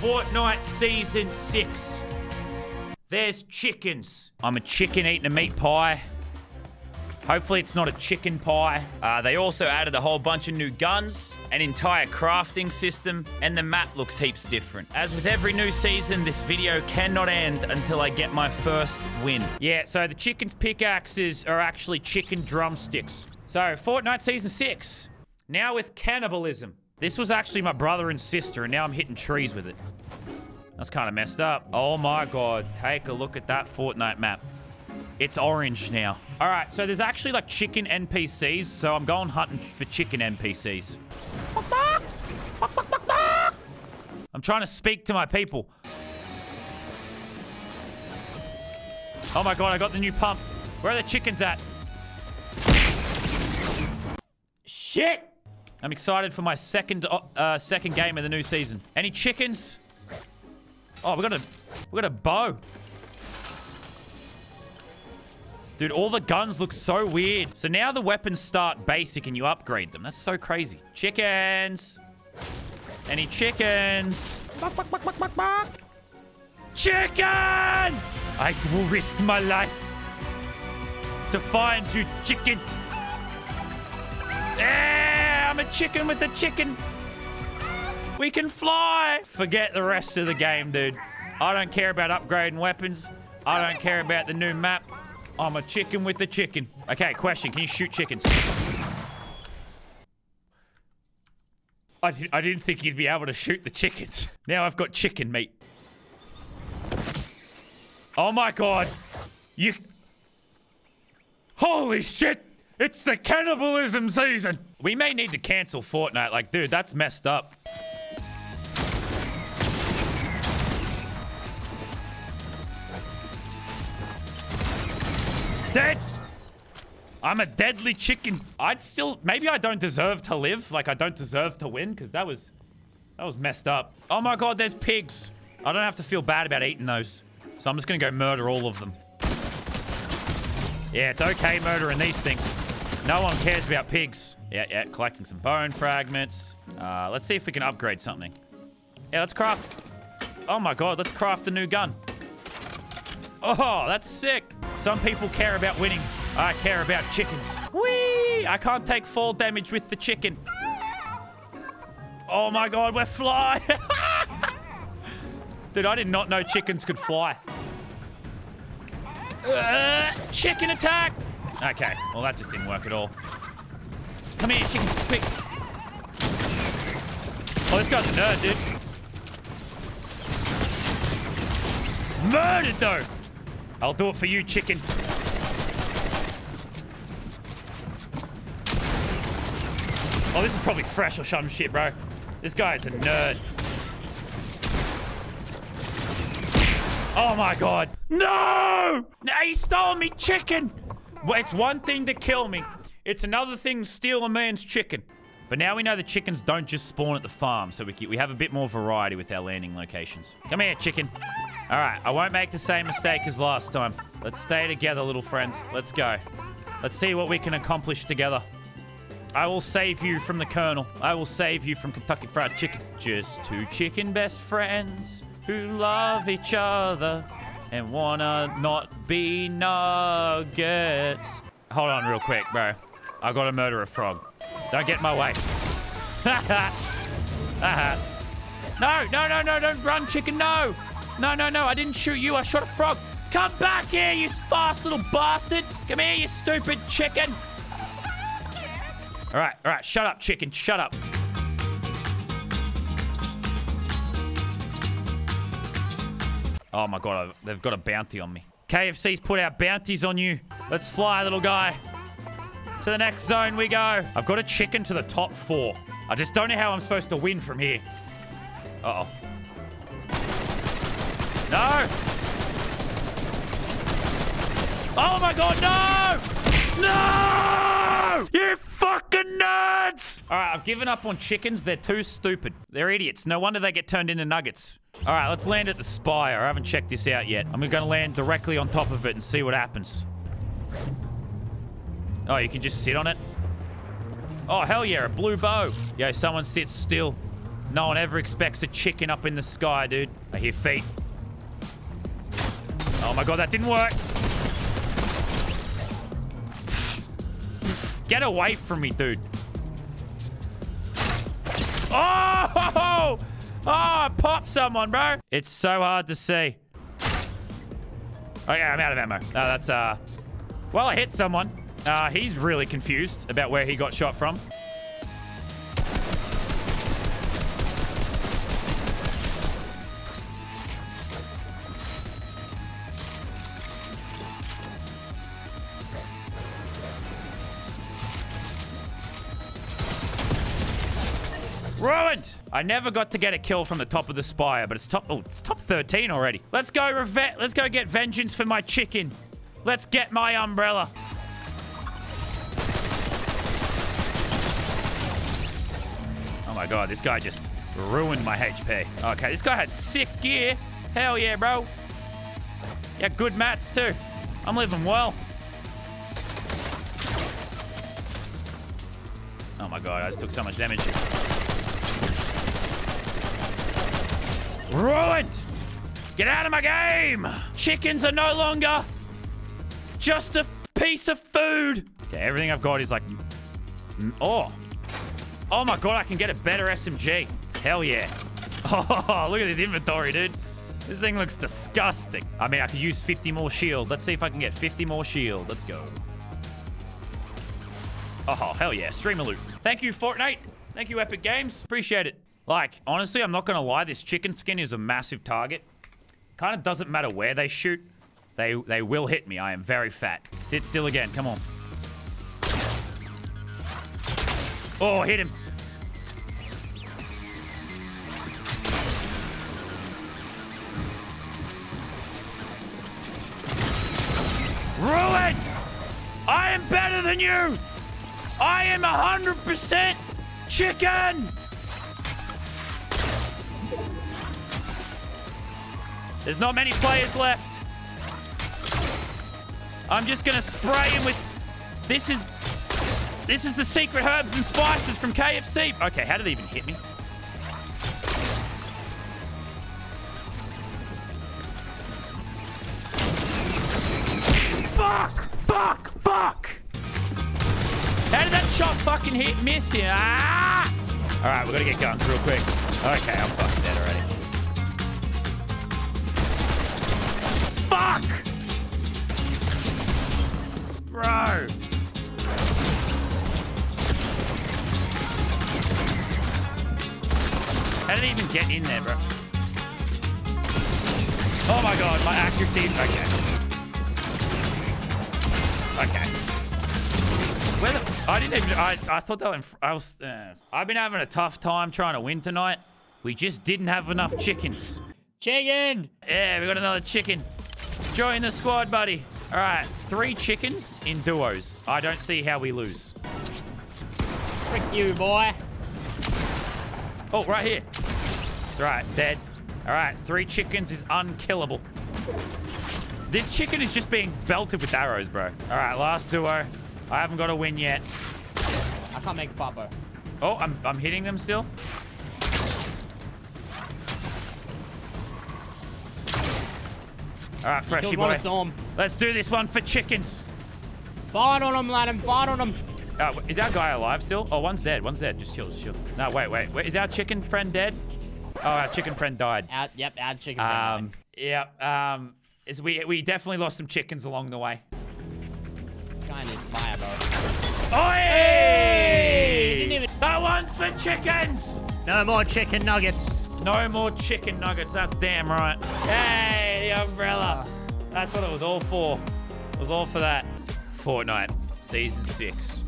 Fortnite Season 6. There's chickens. I'm a chicken eating a meat pie. Hopefully it's not a chicken pie. Uh, they also added a whole bunch of new guns, an entire crafting system, and the map looks heaps different. As with every new season, this video cannot end until I get my first win. Yeah, so the chicken's pickaxes are actually chicken drumsticks. So, Fortnite Season 6. Now with cannibalism. This was actually my brother and sister, and now I'm hitting trees with it. That's kind of messed up. Oh my god, take a look at that Fortnite map. It's orange now. All right, so there's actually like chicken NPCs, so I'm going hunting for chicken NPCs. I'm trying to speak to my people. Oh my god, I got the new pump. Where are the chickens at? Shit! I'm excited for my second uh, second game of the new season. Any chickens? Oh, we got a we got a bow. Dude, all the guns look so weird. So now the weapons start basic and you upgrade them. That's so crazy. Chickens. Any chickens? Chicken! I will risk my life to find you, chicken. Yeah, I'm a chicken with a chicken. We can fly. Forget the rest of the game, dude. I don't care about upgrading weapons. I don't care about the new map. I'm a chicken with the chicken. Okay, question. Can you shoot chickens? I, I didn't think you'd be able to shoot the chickens. Now I've got chicken meat. Oh my god. You... Holy shit! It's the cannibalism season! We may need to cancel Fortnite. Like, dude, that's messed up. Dead! I'm a deadly chicken. I'd still... Maybe I don't deserve to live. Like, I don't deserve to win, because that was... That was messed up. Oh my god, there's pigs. I don't have to feel bad about eating those. So I'm just gonna go murder all of them. Yeah, it's okay murdering these things. No one cares about pigs. Yeah, yeah, collecting some bone fragments. Uh, let's see if we can upgrade something. Yeah, let's craft... Oh my god, let's craft a new gun. Oh, that's sick. Some people care about winning. I care about chickens. Whee! I can't take fall damage with the chicken. Oh my god, we're flying. Dude, I did not know chickens could fly. Uh, chicken attack! Okay, well that just didn't work at all. Come here, chicken, quick. Oh, this guy's a nerd, dude. Murdered, though. I'll do it for you, chicken. Oh, this is probably fresh or some shit, bro. This guy is a nerd. Oh my god. No! Now he stole me chicken! It's one thing to kill me. It's another thing to steal a man's chicken. But now we know the chickens don't just spawn at the farm, so we, we have a bit more variety with our landing locations. Come here, chicken. All right, I won't make the same mistake as last time. Let's stay together, little friend. Let's go. Let's see what we can accomplish together. I will save you from the Colonel. I will save you from Kentucky Fried Chicken. Just two chicken best friends who love each other and wanna not be nuggets. Hold on real quick, bro. I gotta murder a frog. Don't get in my way. no, no, no, no, don't run, chicken, no. No, no, no, I didn't shoot you. I shot a frog. Come back here, you fast little bastard. Come here, you stupid chicken. All right, all right, shut up, chicken, shut up. Oh my god, they've got a bounty on me. KFC's put out bounties on you. Let's fly, little guy. To the next zone we go. I've got a chicken to the top four. I just don't know how I'm supposed to win from here. Uh oh no! Oh my god, no! No! You fucking nerds! Alright, I've given up on chickens. They're too stupid. They're idiots. No wonder they get turned into nuggets. Alright, let's land at the Spire. I haven't checked this out yet. I'm gonna land directly on top of it and see what happens. Oh, you can just sit on it? Oh, hell yeah, a blue bow. Yo, someone sits still. No one ever expects a chicken up in the sky, dude. I hear feet. Oh my god, that didn't work. Get away from me, dude. Oh! Oh, pop someone, bro. It's so hard to see. Okay, I'm out of ammo. Uh, that's, uh... Well, I hit someone. Uh, he's really confused about where he got shot from. Ruined! I never got to get a kill from the top of the spire, but it's top oh, it's top 13 already. Let's go reve let's go get vengeance for my chicken. Let's get my umbrella. Oh my god, this guy just ruined my HP. Okay, this guy had sick gear. Hell yeah, bro. Yeah, good mats too. I'm living well. Oh my god, I just took so much damage. Ruined! Get out of my game! Chickens are no longer just a piece of food. Okay, everything I've got is like... Mm, oh. Oh my god, I can get a better SMG. Hell yeah. Oh, look at this inventory, dude. This thing looks disgusting. I mean, I could use 50 more shield. Let's see if I can get 50 more shield. Let's go. Oh, hell yeah. Streamer loot. Thank you, Fortnite. Thank you, Epic Games. Appreciate it. Like, honestly, I'm not going to lie. This chicken skin is a massive target. Kind of doesn't matter where they shoot. They, they will hit me. I am very fat. Sit still again. Come on. Oh, hit him. Ruined! I am better than you! I am 100% chicken! There's not many players left. I'm just gonna spray him with... This is... This is the secret herbs and spices from KFC. Okay, how did they even hit me? Fuck! Fuck! Fuck! How did that shot fucking hit miss him? Ah! All right, we gotta get guns real quick. Okay, I'm fucking dead already. Fuck! Bro! How did he even get in there, bro? Oh my god, my accuracy. Is okay. Okay. Where the... I didn't even... I, I thought that. I was... Uh, I've been having a tough time trying to win tonight. We just didn't have enough chickens. Chicken! Yeah, we got another chicken. Join the squad, buddy. All right, three chickens in duos. I don't see how we lose. Frick you, boy. Oh, right here. That's right, dead. All right, three chickens is unkillable. This chicken is just being belted with arrows, bro. All right, last duo. I haven't got a win yet. I can't make Papa. Oh, I'm, I'm hitting them still. All right, freshy boy. Let's do this one for chickens. Fight on them, Ladham. Fight on them. Uh, is our guy alive still? Oh, one's dead. One's dead. Just chill, just chill. No, wait, wait. wait. Is our chicken friend dead? Oh, our chicken friend died. Our, yep, our chicken um, friend died. Yeah, um, is we, we definitely lost some chickens along the way. Needs fire, bro. Oh, hey! Even... That one's for chickens! No more chicken nuggets. No more chicken nuggets. That's damn right. Hey, the umbrella. Ah. That's what it was all for. It was all for that. Fortnite, Season 6.